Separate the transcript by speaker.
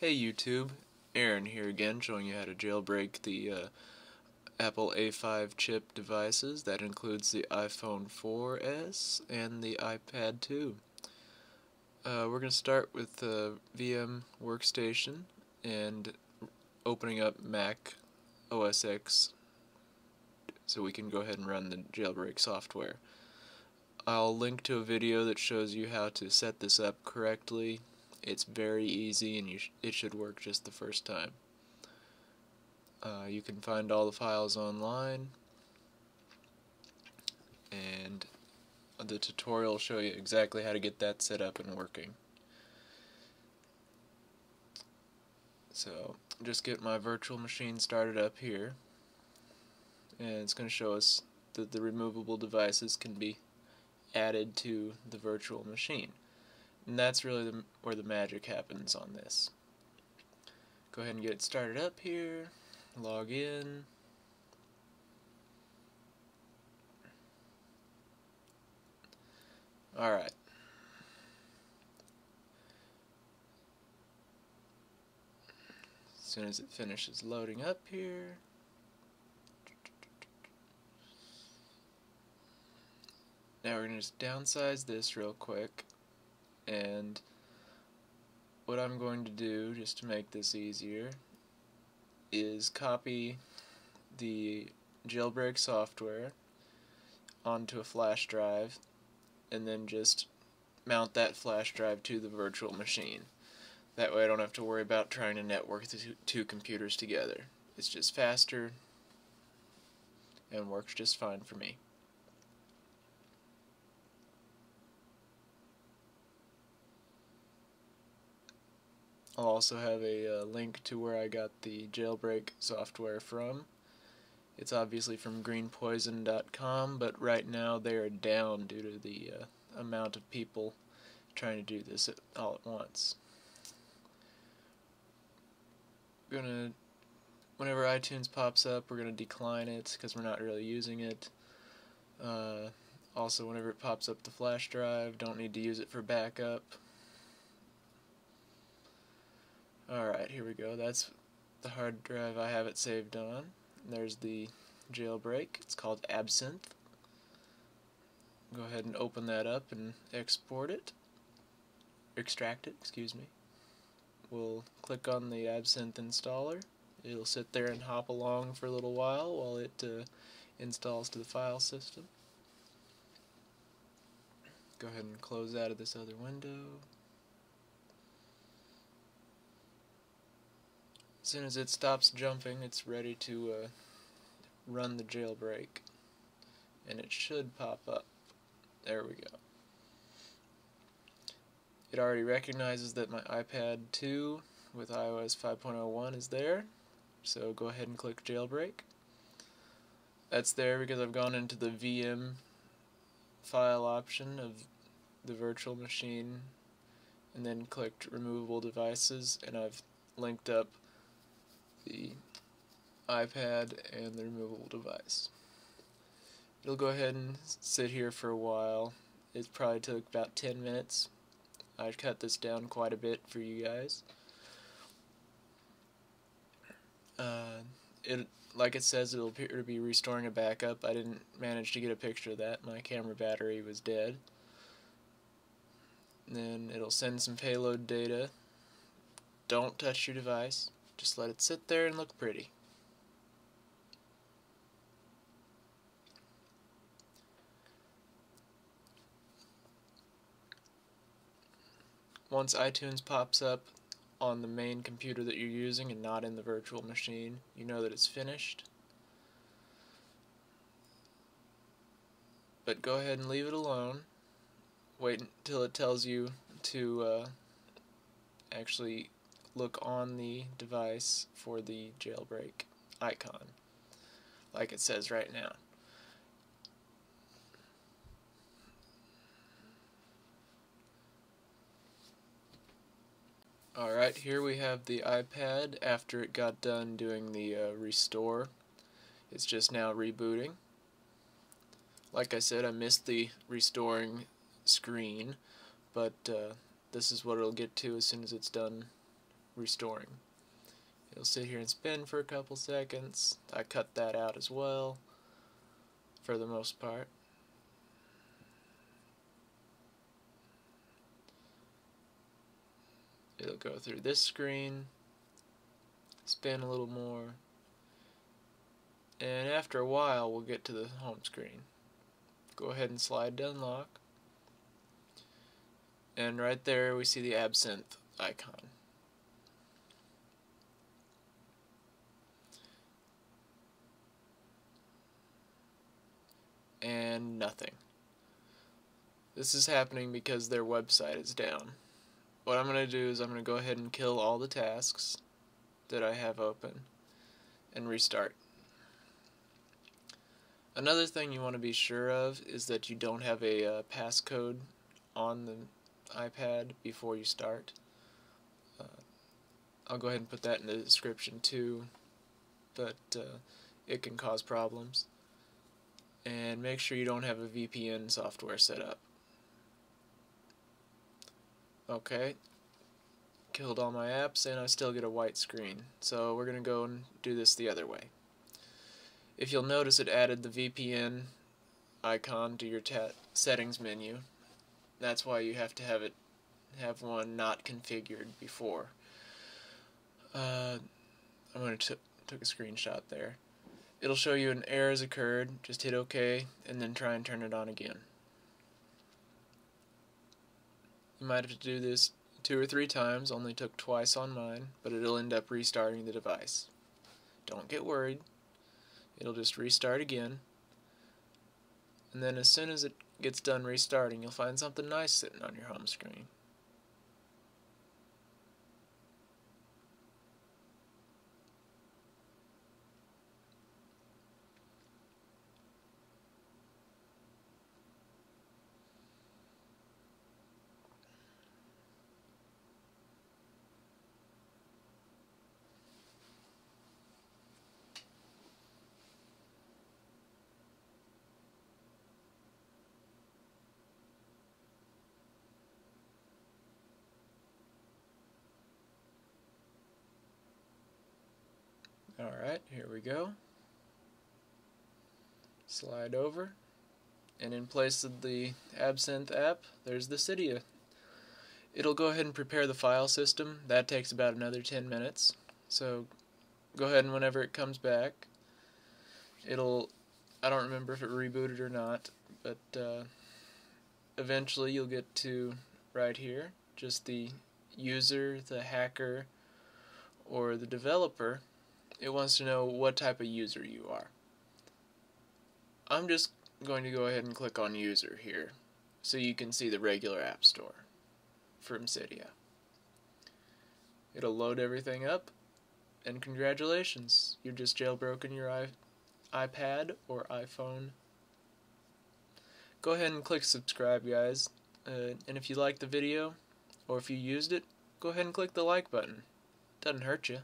Speaker 1: Hey YouTube, Aaron here again showing you how to jailbreak the uh, Apple A5 chip devices. That includes the iPhone 4S and the iPad 2. Uh, we're going to start with the VM workstation and opening up Mac OS X so we can go ahead and run the jailbreak software. I'll link to a video that shows you how to set this up correctly it's very easy and sh it should work just the first time. Uh, you can find all the files online and the tutorial will show you exactly how to get that set up and working. So just get my virtual machine started up here and it's going to show us that the removable devices can be added to the virtual machine. And that's really the, where the magic happens on this. Go ahead and get it started up here, log in. Alright. As soon as it finishes loading up here, Now we're going to just downsize this real quick and what I'm going to do just to make this easier is copy the jailbreak software onto a flash drive and then just mount that flash drive to the virtual machine. That way I don't have to worry about trying to network the two computers together. It's just faster and works just fine for me. I'll also have a uh, link to where I got the jailbreak software from. It's obviously from greenpoison.com, but right now they are down due to the uh, amount of people trying to do this all at once. We're gonna, whenever iTunes pops up, we're gonna decline it because we're not really using it. Uh, also, whenever it pops up the flash drive, don't need to use it for backup. Alright, here we go. That's the hard drive I have it saved on. There's the jailbreak. It's called Absinthe. Go ahead and open that up and export it. Extract it, excuse me. We'll click on the Absinthe installer. It'll sit there and hop along for a little while while it uh, installs to the file system. Go ahead and close out of this other window. As soon as it stops jumping, it's ready to uh, run the jailbreak. And it should pop up. There we go. It already recognizes that my iPad 2 with iOS 5.01 is there. So go ahead and click jailbreak. That's there because I've gone into the VM file option of the virtual machine and then clicked removable devices and I've linked up the iPad and the removable device. It'll go ahead and sit here for a while. It probably took about 10 minutes. I've cut this down quite a bit for you guys. Uh, it like it says it'll appear to be restoring a backup. I didn't manage to get a picture of that. My camera battery was dead. And then it'll send some payload data. Don't touch your device. Just let it sit there and look pretty. Once iTunes pops up on the main computer that you're using and not in the virtual machine, you know that it's finished. But go ahead and leave it alone. Wait until it tells you to uh, actually look on the device for the jailbreak icon, like it says right now. Alright, here we have the iPad after it got done doing the uh, restore. It's just now rebooting. Like I said, I missed the restoring screen, but uh, this is what it'll get to as soon as it's done restoring. It'll sit here and spin for a couple seconds. I cut that out as well for the most part. It'll go through this screen, spin a little more, and after a while we'll get to the home screen. Go ahead and slide to unlock, and right there we see the absinthe icon. And nothing. This is happening because their website is down. What I'm going to do is I'm going to go ahead and kill all the tasks that I have open and restart. Another thing you want to be sure of is that you don't have a uh, passcode on the iPad before you start. Uh, I'll go ahead and put that in the description too, but uh, it can cause problems. And make sure you don't have a VPN software set up. Okay, killed all my apps and I still get a white screen. So we're going to go and do this the other way. If you'll notice it added the VPN icon to your settings menu. That's why you have to have it have one not configured before. Uh, I'm going to took a screenshot there. It'll show you an error has occurred. Just hit OK and then try and turn it on again. You might have to do this two or three times, only took twice on mine, but it'll end up restarting the device. Don't get worried. It'll just restart again. And then as soon as it gets done restarting, you'll find something nice sitting on your home screen. Alright, here we go. Slide over. And in place of the Absinthe app, there's the Cydia. It'll go ahead and prepare the file system. That takes about another 10 minutes. So go ahead and whenever it comes back, it'll, I don't remember if it rebooted or not, but uh, eventually you'll get to right here, just the user, the hacker, or the developer it wants to know what type of user you are. I'm just going to go ahead and click on user here so you can see the regular app store from Cydia. It'll load everything up and congratulations, you've just jailbroken your iPad or iPhone. Go ahead and click subscribe guys uh, and if you liked the video or if you used it, go ahead and click the like button. Doesn't hurt you.